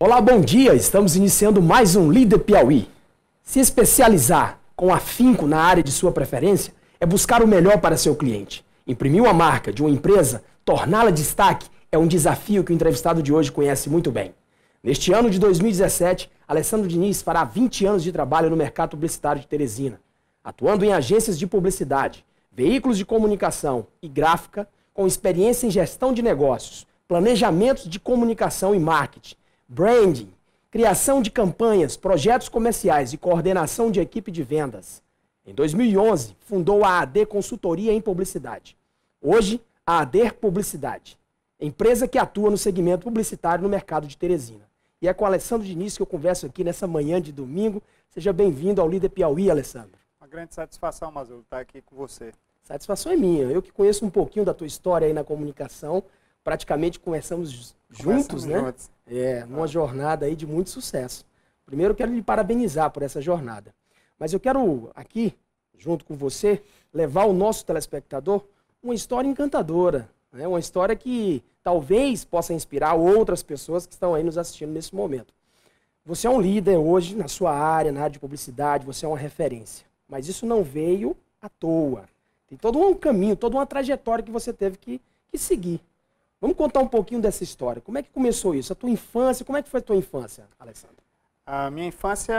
Olá, bom dia! Estamos iniciando mais um Líder Piauí. Se especializar com afinco na área de sua preferência é buscar o melhor para seu cliente. Imprimir uma marca de uma empresa, torná-la destaque, é um desafio que o entrevistado de hoje conhece muito bem. Neste ano de 2017, Alessandro Diniz fará 20 anos de trabalho no mercado publicitário de Teresina, atuando em agências de publicidade, veículos de comunicação e gráfica, com experiência em gestão de negócios, planejamentos de comunicação e marketing, branding, criação de campanhas, projetos comerciais e coordenação de equipe de vendas. Em 2011, fundou a AD Consultoria em Publicidade. Hoje, a ADER Publicidade, empresa que atua no segmento publicitário no mercado de Teresina. E é com o Alessandro Diniz que eu converso aqui nessa manhã de domingo. Seja bem-vindo ao Líder Piauí, Alessandro. Uma grande satisfação, Mazul, estar aqui com você. Satisfação é minha. Eu que conheço um pouquinho da tua história aí na comunicação, praticamente começamos juntos, né? Juntos. É, numa jornada aí de muito sucesso. Primeiro, quero lhe parabenizar por essa jornada. Mas eu quero aqui, junto com você, levar ao nosso telespectador uma história encantadora. Né? Uma história que talvez possa inspirar outras pessoas que estão aí nos assistindo nesse momento. Você é um líder hoje na sua área, na área de publicidade, você é uma referência. Mas isso não veio à toa. Tem todo um caminho, toda uma trajetória que você teve que, que seguir. Vamos contar um pouquinho dessa história. Como é que começou isso? A tua infância, como é que foi a tua infância, Alessandro? A minha infância,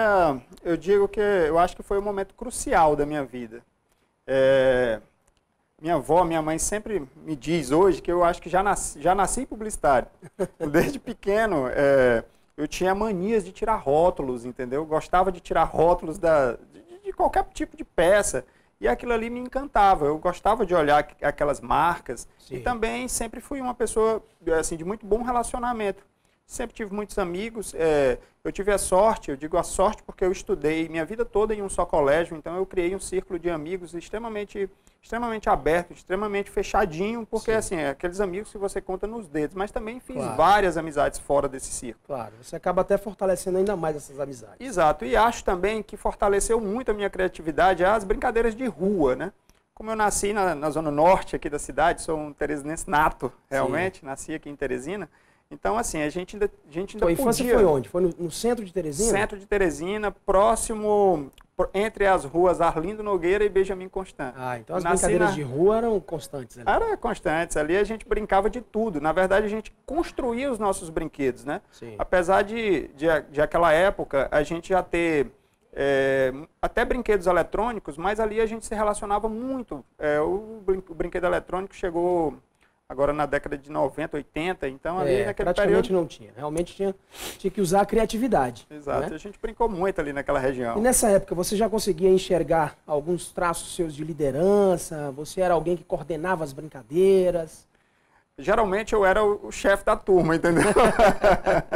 eu digo que eu acho que foi um momento crucial da minha vida. É, minha avó, minha mãe sempre me diz hoje que eu acho que já nasci, já nasci publicitário. Desde pequeno, é, eu tinha manias de tirar rótulos, entendeu? Gostava de tirar rótulos da, de, de qualquer tipo de peça. E aquilo ali me encantava. Eu gostava de olhar aquelas marcas. Sim. E também sempre fui uma pessoa assim de muito bom relacionamento. Sempre tive muitos amigos. É, eu tive a sorte, eu digo a sorte porque eu estudei minha vida toda em um só colégio, então eu criei um círculo de amigos extremamente extremamente aberto, extremamente fechadinho, porque Sim. assim, é aqueles amigos que você conta nos dedos, mas também fiz claro. várias amizades fora desse círculo. Claro, você acaba até fortalecendo ainda mais essas amizades. Exato, e acho também que fortaleceu muito a minha criatividade as brincadeiras de rua, né? Como eu nasci na, na zona norte aqui da cidade, sou um teresinense nato, realmente, Sim. nasci aqui em Teresina, então, assim, a gente ainda, a gente ainda Tua infância foi onde? Foi no, no, centro de Teresina? Centro de Teresina, próximo, entre as ruas Arlindo Nogueira e Benjamin Constant. Ah, então as Nasci brincadeiras na... de rua eram constantes ali? Era constantes. Ali a gente brincava de tudo. Na verdade, a gente construía os nossos brinquedos, né? Sim. Apesar de, de, de aquela época, a gente já ter é, até brinquedos eletrônicos, mas ali a gente se relacionava muito. É, o, o brinquedo eletrônico chegou agora na década de 90, 80, então ali é, naquele praticamente período... não tinha. Realmente tinha, tinha que usar a criatividade. Exato, né? a gente brincou muito ali naquela região. E nessa época você já conseguia enxergar alguns traços seus de liderança? Você era alguém que coordenava as brincadeiras? Geralmente eu era o, o chefe da turma, entendeu?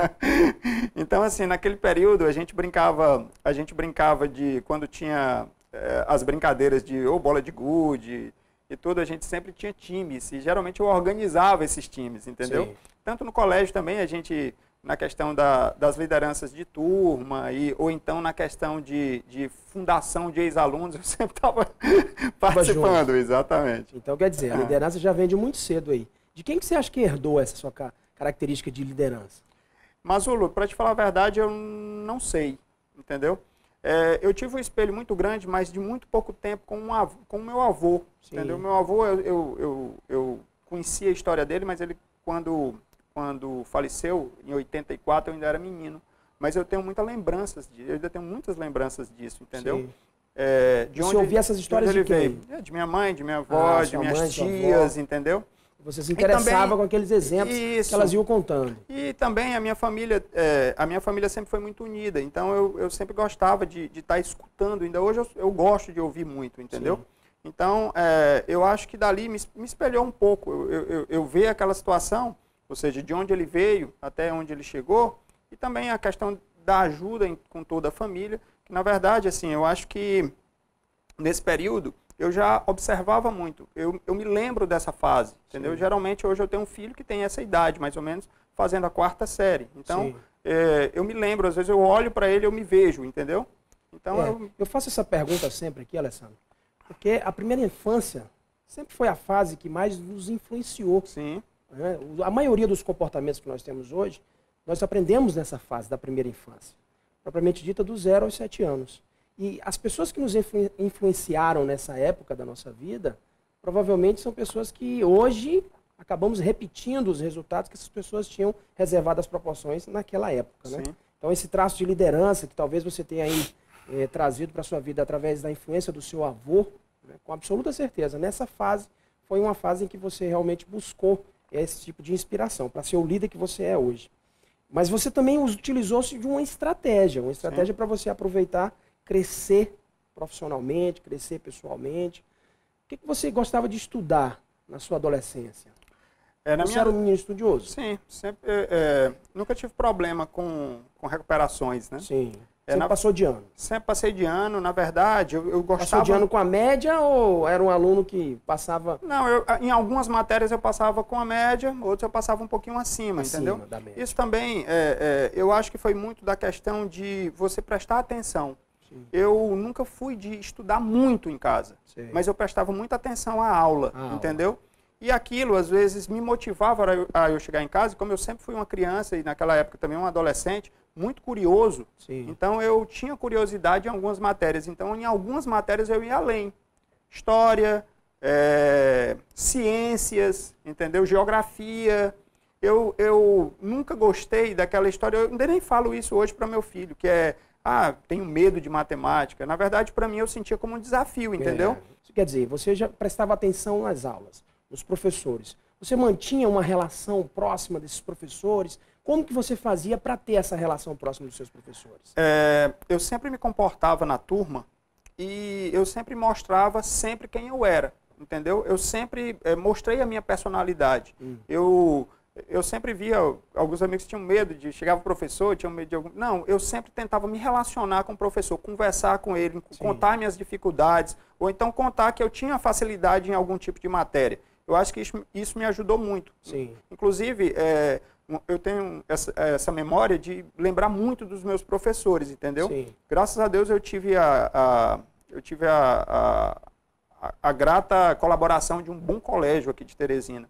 então assim, naquele período a gente brincava, a gente brincava de quando tinha eh, as brincadeiras de ou bola de gude, e tudo, a gente sempre tinha times. E geralmente eu organizava esses times, entendeu? Sim. Tanto no colégio também, a gente, na questão da, das lideranças de turma, e, ou então na questão de, de fundação de ex-alunos, eu sempre estava participando, junto. exatamente. Então, quer dizer, a liderança já vem de muito cedo aí. De quem que você acha que herdou essa sua característica de liderança? Mas, Ulu, para te falar a verdade, eu não sei, entendeu? É, eu tive um espelho muito grande, mas de muito pouco tempo com, com o meu avô. Sim. Entendeu? Meu avô, eu, eu, eu, eu conhecia a história dele, mas ele, quando, quando faleceu, em 84, eu ainda era menino. Mas eu tenho muitas lembranças, de, eu ainda tenho muitas lembranças disso, entendeu? É, de onde Você ouvia essas histórias de, de quem? É, de minha mãe, de minha avó, ah, de minhas mãe, tias, entendeu? Você se interessava também, com aqueles exemplos isso, que elas iam contando. E também a minha família, é, a minha família sempre foi muito unida, então eu, eu sempre gostava de estar tá escutando, ainda hoje eu, eu, gosto de ouvir muito, entendeu? Sim. Então, é, eu acho que dali me, me espelhou um pouco, eu, eu, eu ver aquela situação, ou seja, de onde ele veio até onde ele chegou, e também a questão da ajuda em, com toda a família, que na verdade, assim, eu acho que nesse período eu já observava muito. Eu, eu me lembro dessa fase, entendeu? Sim. Geralmente hoje eu tenho um filho que tem essa idade, mais ou menos, fazendo a quarta série. Então, é, eu me lembro, às vezes eu olho para ele, eu me vejo, entendeu? Então, é, eu... eu faço essa pergunta sempre aqui, Alessandro, porque a primeira infância sempre foi a fase que mais nos influenciou. Sim. Né? A maioria dos comportamentos que nós temos hoje Nós aprendemos nessa fase da primeira infância, propriamente dita do zero aos sete anos. E as pessoas que nos influ influenciaram nessa época da nossa vida, provavelmente são pessoas que hoje acabamos repetindo os resultados que essas pessoas tinham reservado as proporções naquela época. Né? Então, esse traço de liderança que talvez você tenha aí é, trazido para a sua vida através da influência do seu avô, né, com absoluta certeza, nessa fase foi uma fase em que você realmente buscou esse tipo de inspiração para ser o líder que você é hoje. Mas você também utilizou-se de uma estratégia, uma estratégia para você aproveitar, crescer profissionalmente, crescer pessoalmente. O que, que você gostava de estudar na sua adolescência? É, você minha... era um menino estudioso? Sim, sempre, é, é, nunca tive problema com, com recuperações, né? Sim. É, Sempre na... passou de ano? Sempre passei de ano, na verdade, eu, eu gostava... Passou de ano com a média ou era um aluno que passava... Não, eu, em algumas matérias eu passava com a média, outras eu passava um pouquinho acima, acima entendeu? Da média. Isso também, é, é, eu acho que foi muito da questão de você prestar atenção. Sim. Eu nunca fui de estudar muito em casa, Sim. mas eu prestava muita atenção à aula, a entendeu? Aula. E aquilo, às vezes, me motivava a eu chegar em casa, como eu sempre fui uma criança e naquela época também um adolescente, muito curioso. Sim. Então, eu tinha curiosidade em algumas matérias. Então, em algumas matérias eu ia além. História, é, ciências, entendeu? Geografia. Eu, eu nunca gostei daquela história, eu ainda nem falo isso hoje para meu filho, que é, ah, tenho medo de matemática. Na verdade, para mim, eu sentia como um desafio, entendeu? É. Isso quer dizer, você já prestava atenção nas aulas os professores. Você mantinha uma relação próxima desses professores? Como que você fazia para ter essa relação próxima dos seus professores? É, eu sempre me comportava na turma e eu sempre mostrava sempre quem eu era, entendeu? Eu sempre é, mostrei a minha personalidade. Hum. Eu eu sempre via alguns amigos que tinham medo de chegava o professor, tinham medo de algum. Não, eu sempre tentava me relacionar com o professor, conversar com ele, Sim. contar minhas dificuldades, ou então contar que eu tinha facilidade em algum tipo de matéria. Eu acho que isso, isso me ajudou muito. Sim. Inclusive, é, eu tenho essa, essa, memória de lembrar muito dos meus professores, entendeu? Sim. Graças a Deus eu tive a, a eu tive a, a, a, grata colaboração de um bom colégio aqui de Teresina.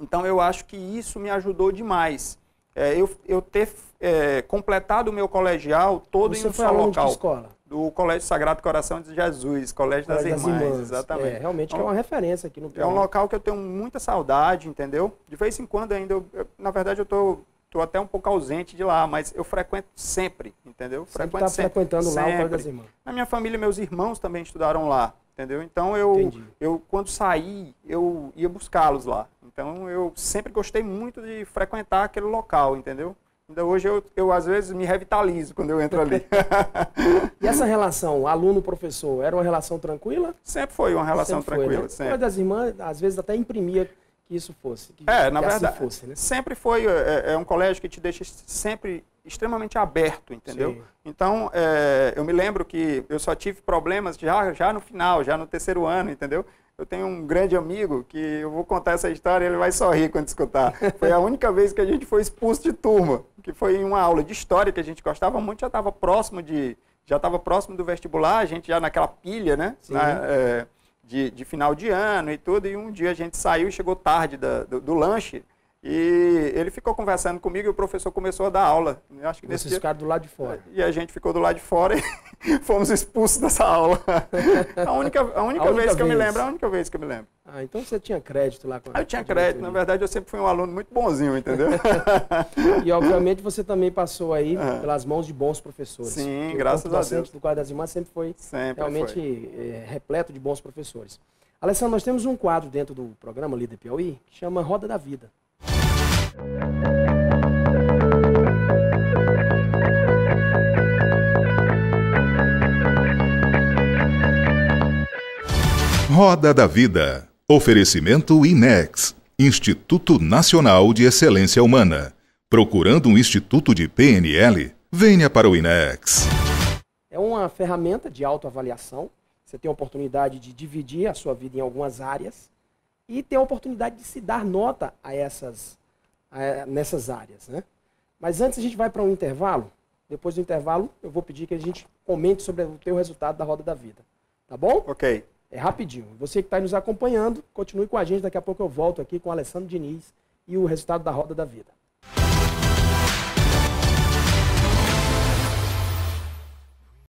Então eu acho que isso me ajudou demais. É, eu, eu ter é, completado o meu colegial todo Você em um só local. De escola? do Colégio Sagrado Coração de Jesus, Colégio, Colégio das, Irmãs, das, Irmãs, exatamente. É, realmente então, é uma referência aqui no Piauí. É um local que eu tenho muita saudade, entendeu? De vez em quando ainda, eu, eu, na verdade eu tô, tô até um pouco ausente de lá, mas eu frequento sempre, entendeu? Sempre frequento tá sempre, frequentando sempre. lá o Colégio das Irmãs. Na minha família, meus irmãos também estudaram lá, entendeu? Então eu, eu quando saí, eu ia buscá-los lá. Então eu sempre gostei muito de frequentar aquele local, entendeu? Ainda hoje eu, eu, às vezes, me revitalizo quando eu entro ali. e essa relação aluno-professor, era uma relação tranquila? Sempre foi uma relação sempre tranquila. Foi, né? sempre. das irmãs, às vezes, até imprimia que isso fosse. Que, é, na assim verdade, assim fosse, né? sempre foi é, é, um colégio que te deixa sempre extremamente aberto, entendeu? Sim. Então, é, eu me lembro que eu só tive problemas já, já no final, já no terceiro ano, entendeu? Eu tenho um grande amigo que eu vou contar essa história e ele vai sorrir quando escutar. Foi a única vez que a gente foi expulso de turma, que foi em uma aula de história que a gente gostava muito, já estava próximo de já estava próximo do vestibular, a gente já naquela pilha, né? Na, é, de, de, final de ano e tudo, e um dia a gente saiu e chegou tarde da, do, do lanche, e ele ficou conversando comigo e o professor começou a dar aula. Acho que Vocês dia... ficaram do lado de fora. E a gente ficou do lado de fora fomos expulsos dessa aula. a única, a única, a única vez, vez que eu me lembro, a única vez que eu me lembro. Ah, então você tinha crédito lá com Eu tinha crédito, na verdade eu sempre fui um aluno muito bonzinho, entendeu? e obviamente você também passou aí uhum. pelas mãos de bons professores. Sim, graças a Deus. do Quadro das Irmãs sempre foi sempre realmente é, repleto de bons professores. Alessandro, nós temos um quadro dentro do programa Líder Piauí que chama Roda da Vida. Roda da Vida. Oferecimento INEX, Instituto Nacional de Excelência Humana. Procurando um instituto de PNL? Venha para o INEX. É uma ferramenta de autoavaliação. Você tem a oportunidade de dividir a sua vida em algumas áreas e ter a oportunidade de se dar nota a essas nessas áreas. Né? Mas antes a gente vai para um intervalo. Depois do intervalo, eu vou pedir que a gente comente sobre o teu resultado da Roda da Vida. Tá bom? Ok. É rapidinho. Você que está nos acompanhando, continue com a gente. Daqui a pouco eu volto aqui com o Alessandro Diniz e o resultado da Roda da Vida.